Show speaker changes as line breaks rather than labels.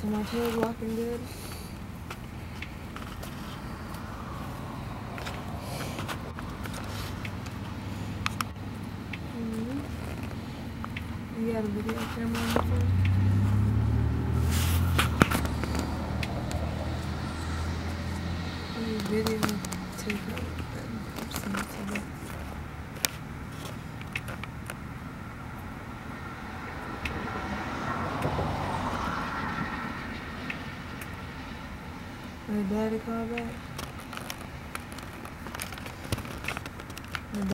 So my tail's walking good. Mhm. You got a video camera on your phone? Video take Did daddy call back?